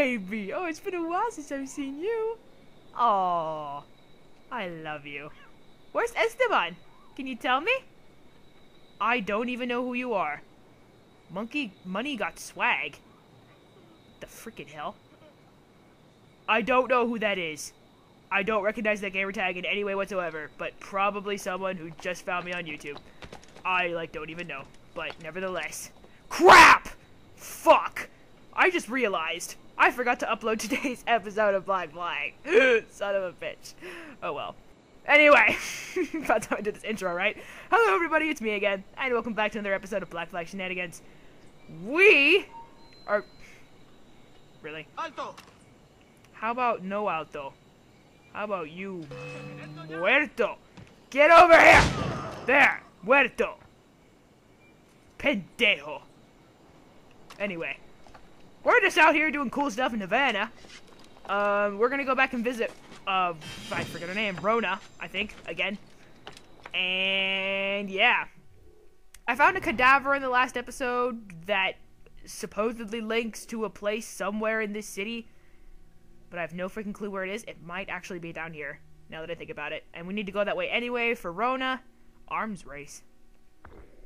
baby. Oh, it's been a while since I've seen you. Oh, I love you. Where's Esteban? Can you tell me? I don't even know who you are. Monkey Money got swag. The freaking hell? I don't know who that is. I don't recognize that gamer tag in any way whatsoever, but probably someone who just found me on YouTube. I, like, don't even know. But, nevertheless. CRAP! Fuck! I just realized. I forgot to upload today's episode of Black Flag. Son of a bitch. Oh well. Anyway, about time I did this intro, right? Hello everybody, it's me again, and welcome back to another episode of Black Flag Shenanigans. We are... Really? Alto! How about no alto? How about you, muerto? Get over here! There, muerto. Pendejo. Anyway, we're just out here doing cool stuff in Havana. Um, we're gonna go back and visit, uh, I forget her name, Rhona, I think, again. And, yeah. I found a cadaver in the last episode that supposedly links to a place somewhere in this city but I have no freaking clue where it is. It might actually be down here, now that I think about it. And we need to go that way anyway for Rhona. Arms race.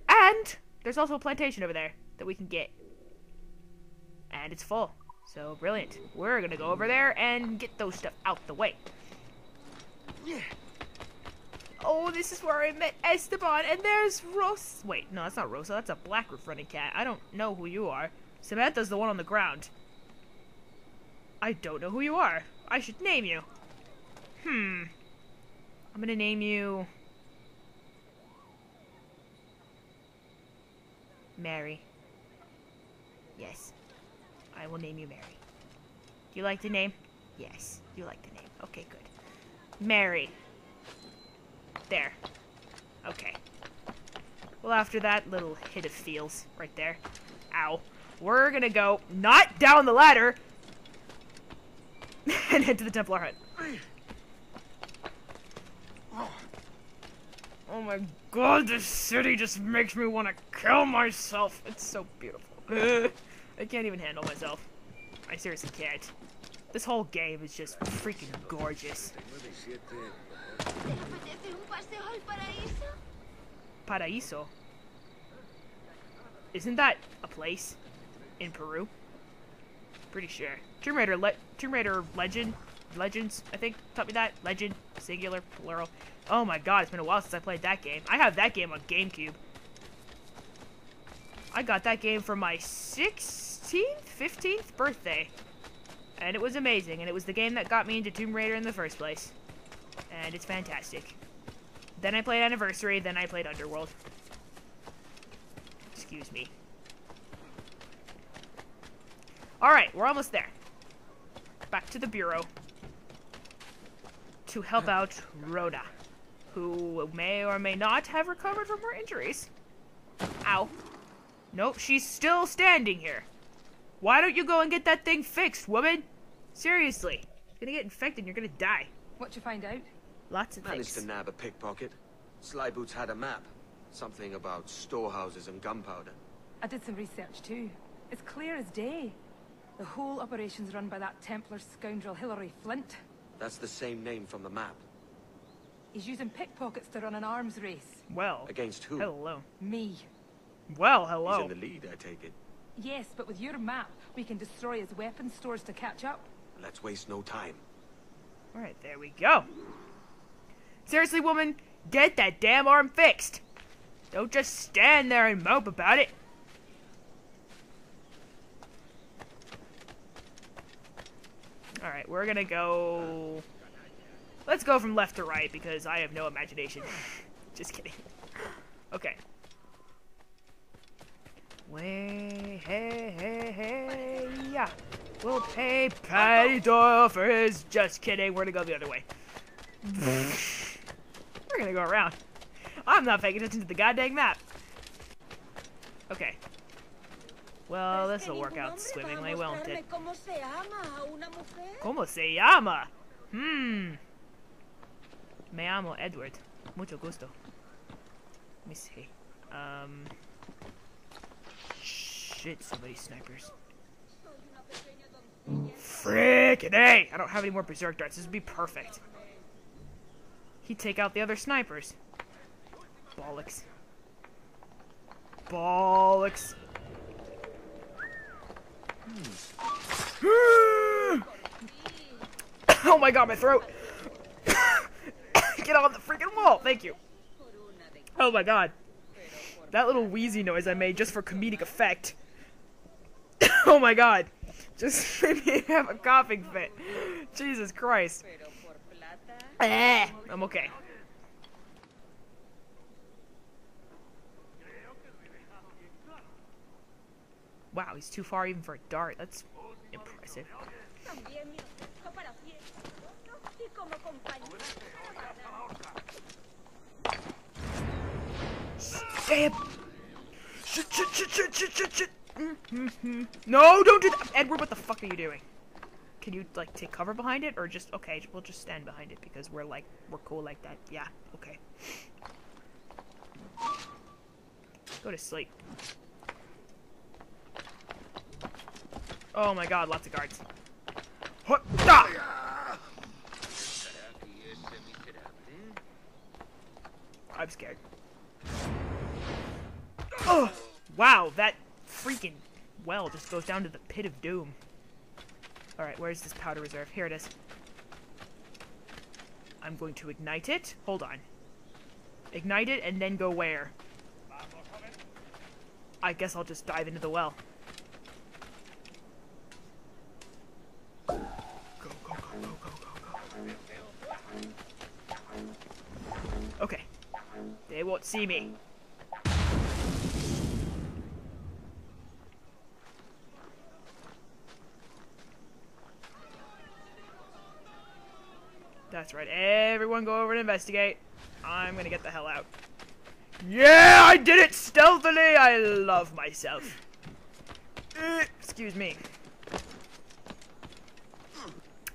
And there's also a plantation over there that we can get. And it's full. So brilliant. We're gonna go over there and get those stuff out the way. Yeah. Oh, this is where I met Esteban, and there's Rosa. Wait, no, that's not Rosa. That's a black running cat. I don't know who you are. Samantha's the one on the ground. I don't know who you are. I should name you. Hmm. I'm gonna name you... Mary. Yes. I will name you Mary. Do you like the name? Yes. You like the name. Okay, good. Mary. There. Okay. Well, after that little hit of feels right there. Ow. We're gonna go not down the ladder, and head to the Templar Hunt. Oh my god, this city just makes me want to kill myself. It's so beautiful. I can't even handle myself. I seriously can't. This whole game is just freaking gorgeous. Paraíso? Isn't that a place in Peru? Pretty sure. Tomb Raider, Le Tomb Raider Legend, Legends, I think, taught me that. Legend, singular, plural. Oh my god, it's been a while since I played that game. I have that game on GameCube. I got that game for my 16th, 15th birthday. And it was amazing, and it was the game that got me into Tomb Raider in the first place. And it's fantastic. Then I played Anniversary, then I played Underworld. Excuse me. Alright, we're almost there. Back to the Bureau. To help out Rhoda, who may or may not have recovered from her injuries. Ow. Nope, she's still standing here. Why don't you go and get that thing fixed, woman? Seriously. You're gonna get infected and you're gonna die. What'd you find out? Lots of Managed things. to nab a pickpocket. Slyboots had a map. Something about storehouses and gunpowder. I did some research too. It's clear as day. The whole operation's run by that Templar scoundrel Hilary Flint. That's the same name from the map. He's using pickpockets to run an arms race. Well, Against who? hello. Me. Well, hello. He's in the lead, I take it. Yes, but with your map, we can destroy his weapon stores to catch up. Let's waste no time. Alright, there we go. Seriously, woman, get that damn arm fixed. Don't just stand there and mope about it. Alright, we're gonna go... Let's go from left to right because I have no imagination. just kidding. Okay. Way, hey, hey, hey, yeah. We'll pay Paddy Doyle for his. Just kidding. We're gonna go the other way. We're gonna go around. I'm not paying attention to the goddamn map. Okay. Well, this will work out swimmingly, won't it? ¿Cómo se llama? Hmm. Me llamo Edward. Mucho gusto. Let me see. Um. Shit, so many snipers. Frickin' A! I don't have any more Berserk darts. This would be perfect. He'd take out the other snipers. Bollocks. Bollocks. Hmm. oh my god, my throat! Get on the freaking wall! Thank you. Oh my god. That little wheezy noise I made just for comedic effect. oh my god. Just made me have a coughing fit. Jesus Christ. Eh, I'm okay. Wow, he's too far even for a dart. That's impressive. Damn! Shit, shit, shit, shit, shit, shit, shit! No, don't do that! Edward, what the fuck are you doing? Can you, like, take cover behind it? Or just, okay, we'll just stand behind it because we're, like, we're cool like that. Yeah, okay. Go to sleep. Oh my god, lots of guards. I'm scared. Oh, wow, that freaking well just goes down to the pit of doom. Alright, where's this powder reserve? Here it is. I'm going to ignite it. Hold on. Ignite it and then go where? I guess I'll just dive into the well. Go, go, go, go, go, go, go. Okay. They won't see me. That's right. Everyone go over and investigate. I'm gonna get the hell out. Yeah, I did it stealthily! I love myself. Eh, excuse me.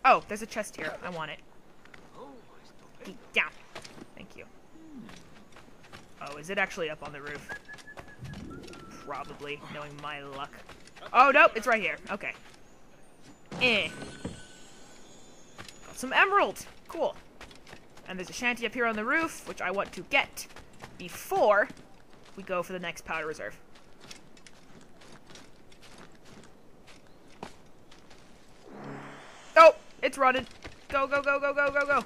Oh, there's a chest here. I want it. Get down. Thank you. Oh, is it actually up on the roof? Probably, knowing my luck. Oh, nope, it's right here. Okay. Eh. Got some emerald. Cool. And there's a shanty up here on the roof, which I want to get before we go for the next powder reserve. Oh, it's running. Go, go, go, go, go, go, go.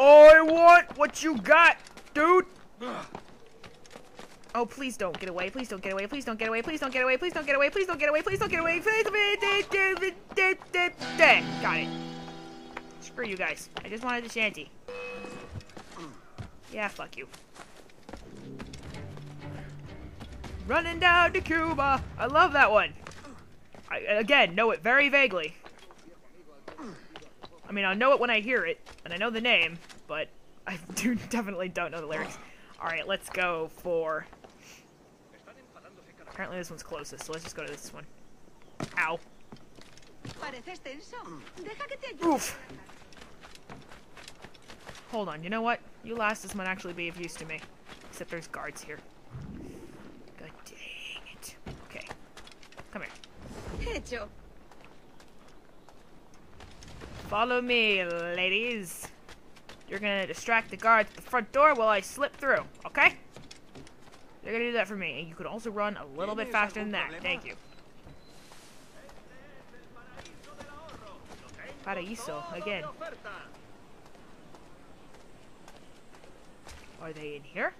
I want what you got, dude. Oh, please don't get away. Please don't get away. Please don't get away. Please don't get away. Please don't get away. Please don't get away. Please don't get away. Please Got it. Screw you guys. I just wanted the shanty. Yeah, fuck you. Running down to Cuba. I love that one. I, again, know it very vaguely. I mean, I know it when I hear it, and I know the name, but I do definitely don't know the lyrics. Alright, let's go for... Apparently this one's closest, so let's just go to this one. Ow. Oof. Hold on, you know what? You last this might actually be of use to me. Except there's guards here. God dang it. Okay. Come here. Hecho. Follow me, ladies. You're gonna distract the guards at the front door while I slip through, okay? You're gonna do that for me, and you could also run a little bit faster than that. Thank you. Paraíso, again. Are they in here?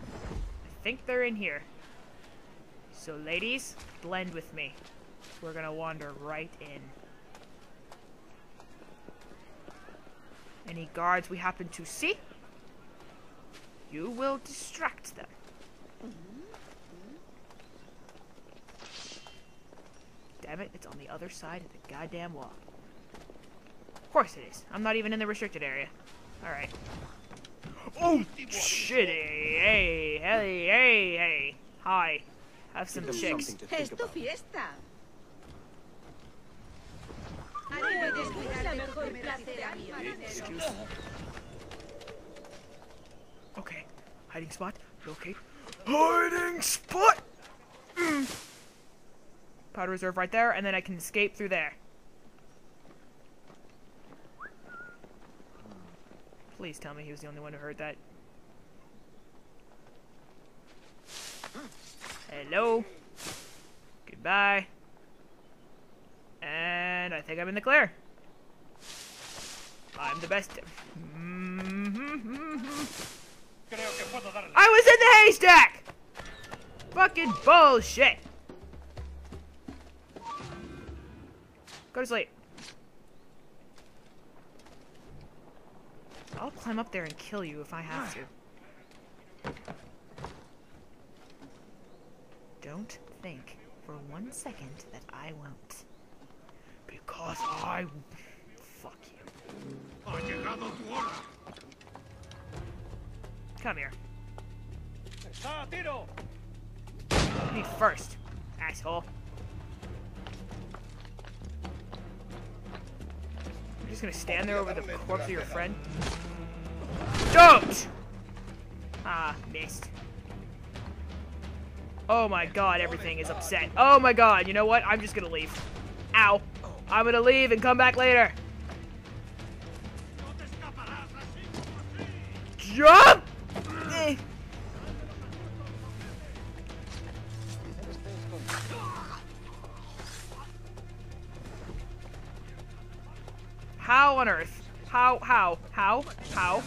I think they're in here. So ladies, blend with me. We're gonna wander right in. Any guards we happen to see, you will distract them. Damn it, it's on the other side of the goddamn wall. Of course it is. I'm not even in the restricted area. Alright. Oh, shit. Hey, hey, hey, hey. Hi. Have some Give them chicks. something to think Es tu about. fiesta. Excuse Okay. Hiding spot. Locate. Hiding spot! Mm. Powder reserve right there, and then I can escape through there. Please tell me he was the only one who heard that. Hello. Goodbye. And I think I'm in the clear. I'm the best. I was in the haystack! Fucking bullshit! Go to sleep. I'll climb up there and kill you if I have to. Don't think for one second that I won't. Because I... Fuck you. Come here. Me first, asshole. Just gonna stand there over the corpse of your friend? Don't! Ah, missed. Oh my god, everything is upset. Oh my god, you know what? I'm just gonna leave. Ow. I'm gonna leave and come back later. Jump! Eh. How on earth? How, how, how, how?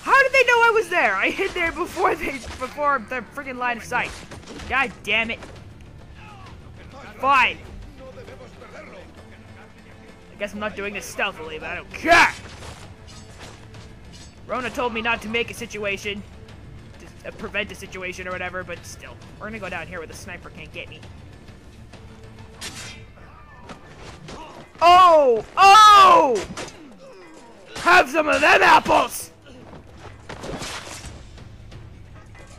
How did they know I was there? I hid there before they, before the freaking line of sight. God damn it. Fine. I guess I'm not doing this stealthily, but I don't care. Rhona told me not to make a situation, to prevent a situation or whatever, but still. We're gonna go down here where the sniper can't get me. Oh! Oh! Have some of them apples!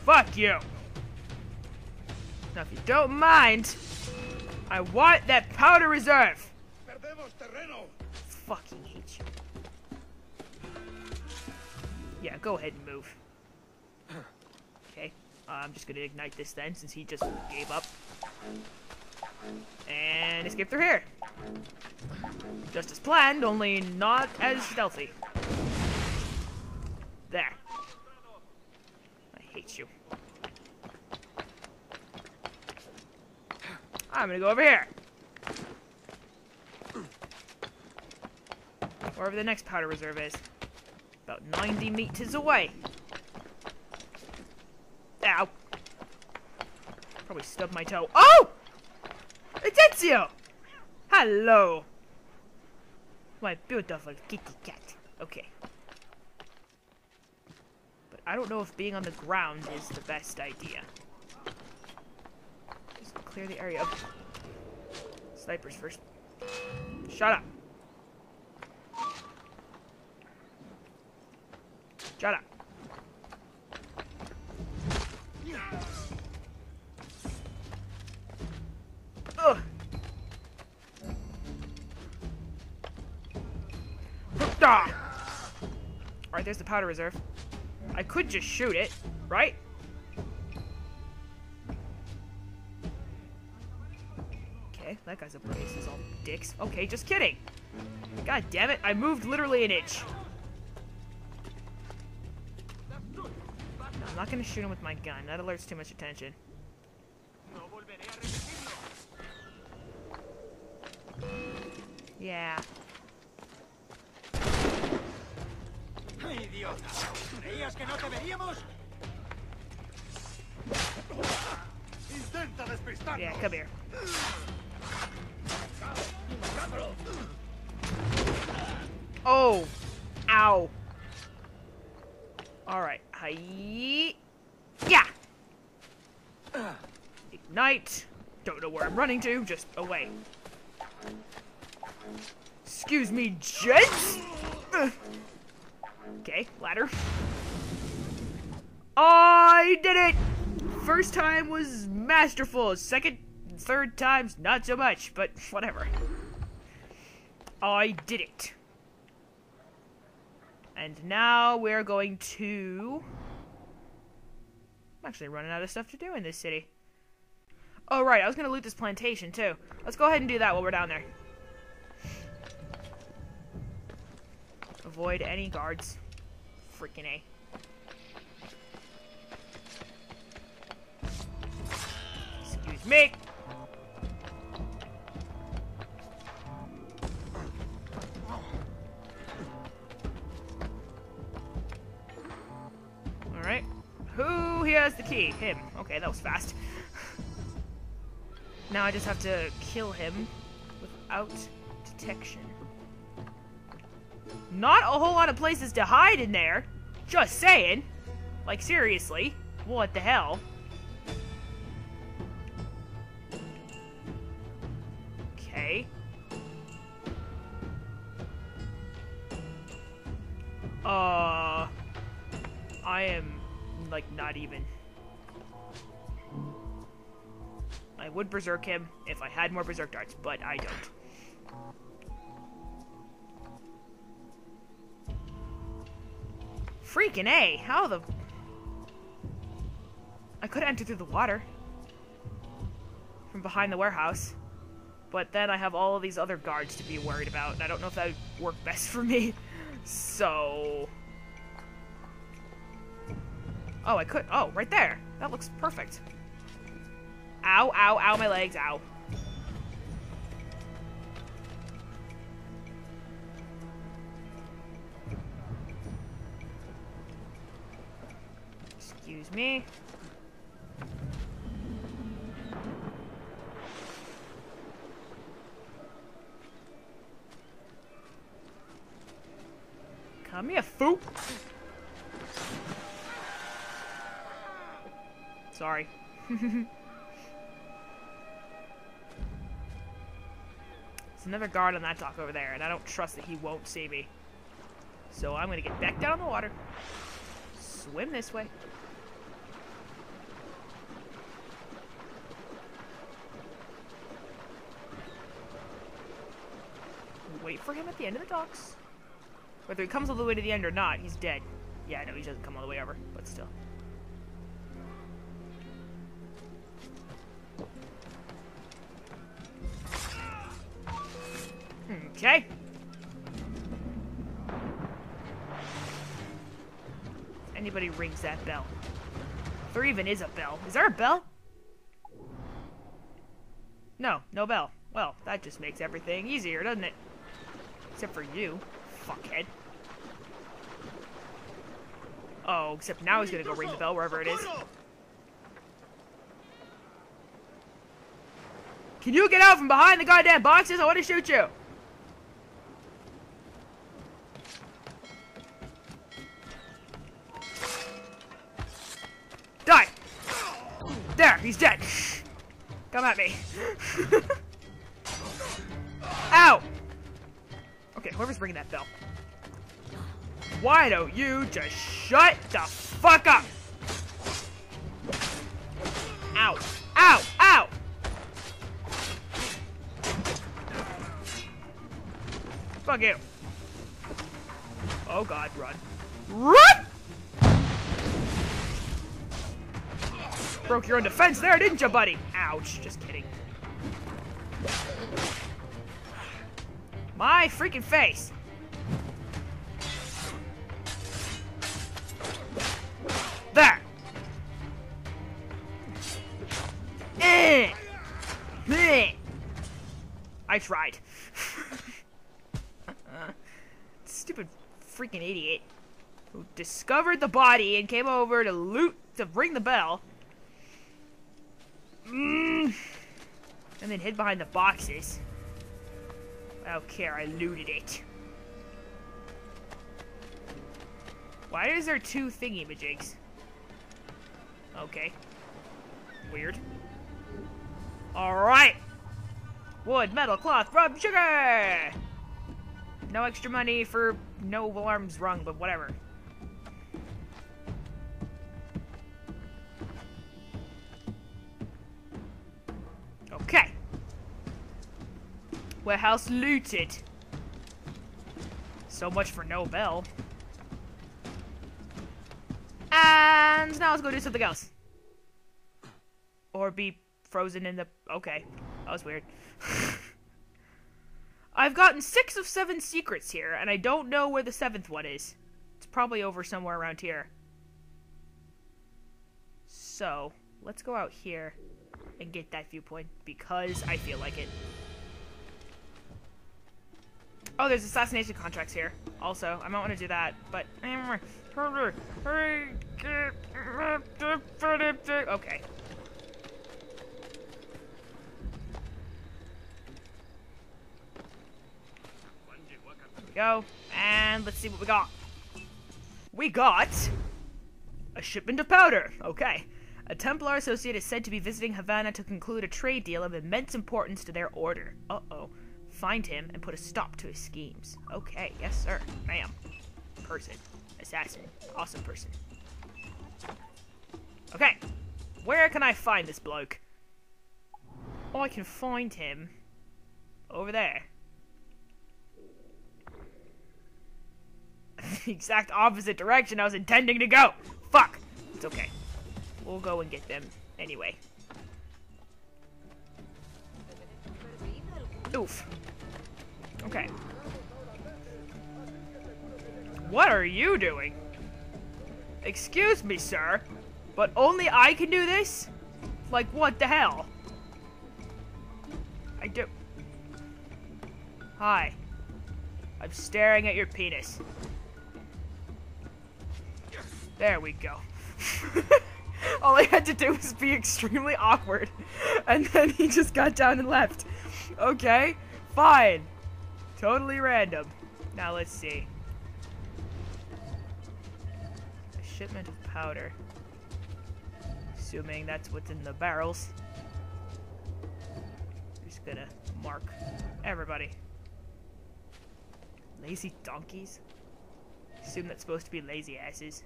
Fuck you. Now, if you don't mind, I want that powder reserve. Fucking hate you. Yeah, go ahead and move. Okay, uh, I'm just gonna ignite this then, since he just gave up. And escape through here. Just as planned, only not as stealthy. There. I hate you. I'm gonna go over here. Wherever the next powder reserve is. About 90 meters away. Ow. Probably stubbed my toe. Oh! It's Ezio! Hello! My beautiful kitty cat. Okay. But I don't know if being on the ground is the best idea. Just clear the area. Snipers first. Shut up. Shut up. Alright, there's the powder reserve. I could just shoot it, right? Okay, that guy's a brace. He's all dicks. Okay, just kidding. God damn it, I moved literally an inch. No, I'm not gonna shoot him with my gun. That alerts too much attention. Yeah. ¡Idiota! ¿Creías que no te veríamos? Intenta. Yeah, come here. Oh! Ow! Alright. Hi. Yeah! Ignite. Don't know where I'm running to, just away. Excuse me, gents? Okay, ladder. I did it! First time was masterful. Second, third times, not so much, but whatever. I did it. And now we're going to... I'm actually running out of stuff to do in this city. Oh, right, I was gonna loot this plantation, too. Let's go ahead and do that while we're down there. Avoid any guards. Freaking A. Excuse me. Alright. Who has the key? Him. Okay, that was fast. now I just have to kill him without detection. Not a whole lot of places to hide in there. Just saying. Like, seriously. What the hell? Okay. Uh... I am, like, not even... I would berserk him if I had more berserk darts, but I don't. Freaking A! How the... I could enter through the water. From behind the warehouse. But then I have all of these other guards to be worried about, and I don't know if that would work best for me. So... Oh, I could- oh, right there! That looks perfect. Ow, ow, ow, my legs, ow. Me. Come here, fool. Sorry. There's another guard on that dock over there, and I don't trust that he won't see me. So I'm gonna get back down in the water. Swim this way. Wait for him at the end of the docks. Whether he comes all the way to the end or not, he's dead. Yeah, no, he doesn't come all the way over, but still. Okay. Anybody rings that bell. There even is a bell. Is there a bell? No, no bell. Well, that just makes everything easier, doesn't it? Except for you, fuckhead. Oh, except now he's gonna go ring the bell wherever it is. Can you get out from behind the goddamn boxes? I want to shoot you. Die! There, he's dead. Come at me. Whoever's ringing that bell. Why don't you just shut the fuck up? Ow! Ow! Ow! Fuck you. Oh god, run. Run! Broke your own defense there, didn't you, buddy? Ouch, just kidding. My freaking face! There! I tried. Stupid freaking idiot who discovered the body and came over to loot to ring the bell. Mm. And then hid behind the boxes. Care, I looted it. Why is there two thingy majigs? Okay. Weird. Alright! Wood, metal, cloth, rub, sugar! No extra money for no alarms rung, but whatever. Okay. Warehouse looted. So much for no bell. And now let's go do something else. Or be frozen in the... Okay. That was weird. I've gotten six of seven secrets here, and I don't know where the seventh one is. It's probably over somewhere around here. So, let's go out here and get that viewpoint, because I feel like it. Oh, there's assassination contracts here. Also, I might want to do that, but... Okay. We go. And let's see what we got. We got... A shipment of powder. Okay. A Templar associate is said to be visiting Havana to conclude a trade deal of immense importance to their order. Uh-oh. Find him and put a stop to his schemes. Okay, yes sir. Ma'am. Person. Assassin. Awesome person. Okay. Where can I find this bloke? Oh, I can find him. Over there. the exact opposite direction I was intending to go. Fuck. It's okay. We'll go and get them anyway. Oof. Okay. What are you doing? Excuse me, sir, but only I can do this? Like, what the hell? I do... Hi. I'm staring at your penis. There we go. All I had to do was be extremely awkward. And then he just got down and left. Okay, fine. Totally random. Now let's see. A shipment of powder. Assuming that's what's in the barrels. Just gonna mark everybody. Lazy donkeys? Assume that's supposed to be lazy asses.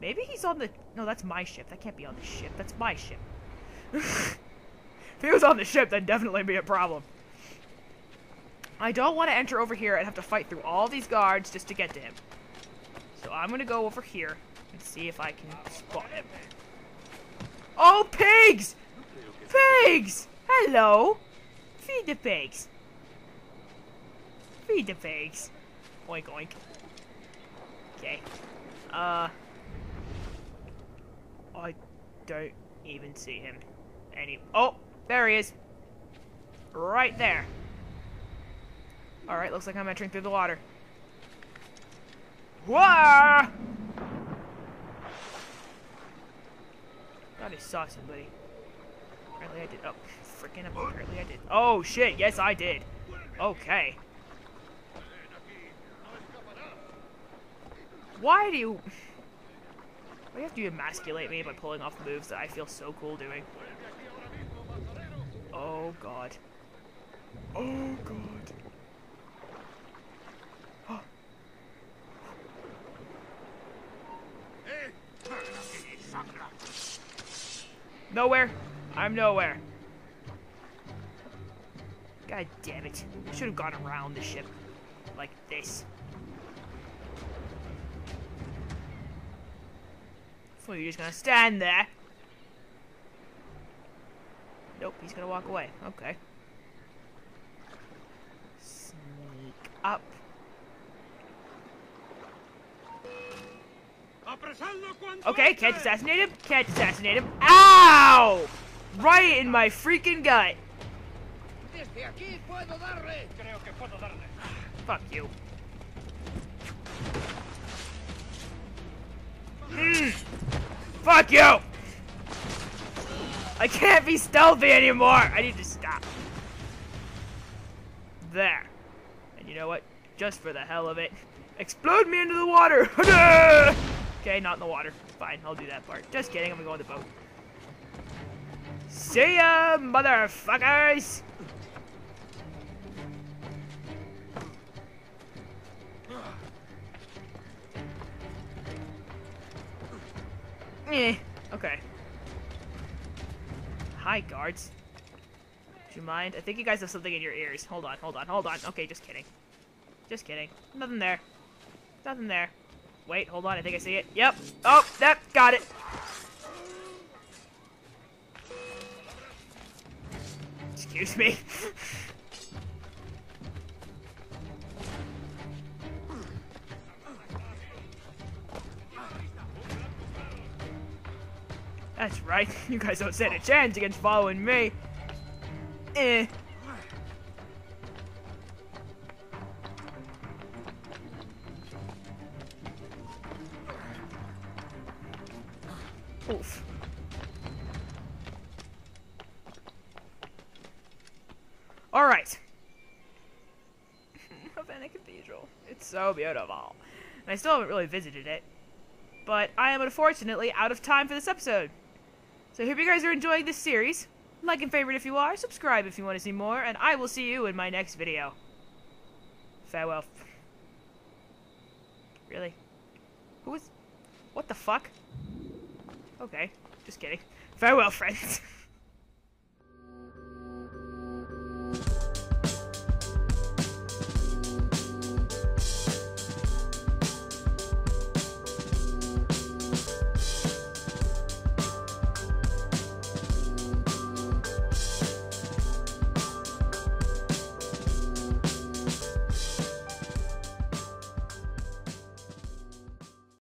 Maybe he's on the... No, that's my ship. That can't be on the ship. That's my ship. if he was on the ship, that'd definitely be a problem. I don't want to enter over here and have to fight through all these guards just to get to him. So I'm going to go over here and see if I can spot him. Oh, pigs! Pigs! Hello! Feed the pigs. Feed the pigs. Oink, oink. Okay. Uh... I don't even see him. Any- Oh! There he is! Right there. Alright, looks like I'm entering through the water. Whoa! Thought I saw somebody. Apparently I did. Oh, freaking apparently I did. Oh, shit, yes I did. Okay. Why do you... Why do you have to emasculate me by pulling off moves that I feel so cool doing? Oh, God. Oh, God. Nowhere. I'm nowhere. God damn it. I should have gone around the ship. Like this. So you're just gonna stand there. Nope, he's gonna walk away. Okay. Sneak up. Okay, can't assassinate him. Can't assassinate him. Ow! Right in my freaking gut. Fuck you. Mm. Fuck you! I can't be stealthy anymore! I need to stop. There. And you know what? Just for the hell of it, explode me into the water! okay, not in the water. Fine, I'll do that part. Just kidding, I'm gonna go on the boat. See ya, motherfuckers! Eh, okay. Hi, guards. Do you mind? I think you guys have something in your ears. Hold on, hold on, hold on. Okay, just kidding. Just kidding. Nothing there. Nothing there. Wait, hold on. I think I see it. Yep. Oh, that got it. Excuse me. That's right. You guys don't stand a chance against following me. Eh. Ravenna Cathedral. It's so beautiful. And I still haven't really visited it. But I am unfortunately out of time for this episode. So I hope you guys are enjoying this series. Like and favorite if you are, subscribe if you want to see more, and I will see you in my next video. Farewell. Really? Who is... What the fuck? Okay, just kidding. Farewell, friends.